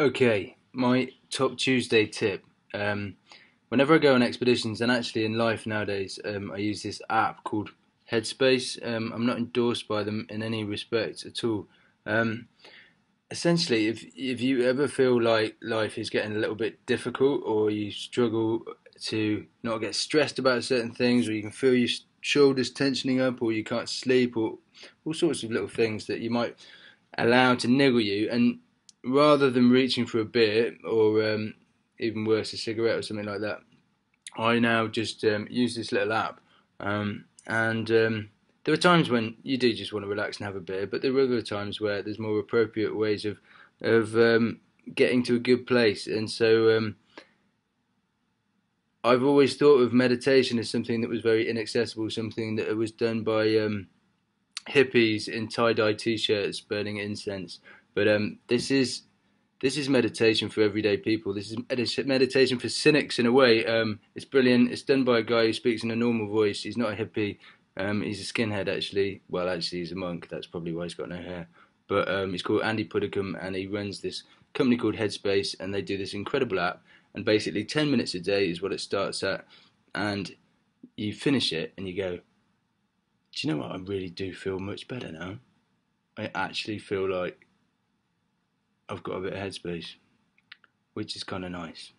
Okay, my top Tuesday tip. Um, whenever I go on expeditions, and actually in life nowadays, um, I use this app called Headspace. Um, I'm not endorsed by them in any respect at all. Um, essentially, if if you ever feel like life is getting a little bit difficult, or you struggle to not get stressed about certain things, or you can feel your shoulders tensioning up, or you can't sleep, or all sorts of little things that you might allow to niggle you, and rather than reaching for a beer or um, even worse, a cigarette or something like that, I now just um, use this little app. Um, and um, there are times when you do just want to relax and have a beer, but there are other times where there's more appropriate ways of of um, getting to a good place. And so um, I've always thought of meditation as something that was very inaccessible, something that was done by hippies in tie dye t-shirts burning incense. But um, this is this is meditation for everyday people. This is meditation for cynics in a way. Um, it's brilliant. It's done by a guy who speaks in a normal voice. He's not a hippie. Um, he's a skinhead actually. Well, actually, he's a monk. That's probably why he's got no hair. But um, he's called Andy Puddicombe, and he runs this company called Headspace, and they do this incredible app. And basically, ten minutes a day is what it starts at, and you finish it, and you go, "Do you know what? I really do feel much better now. I actually feel like I've got a bit of headspace, which is kind of nice.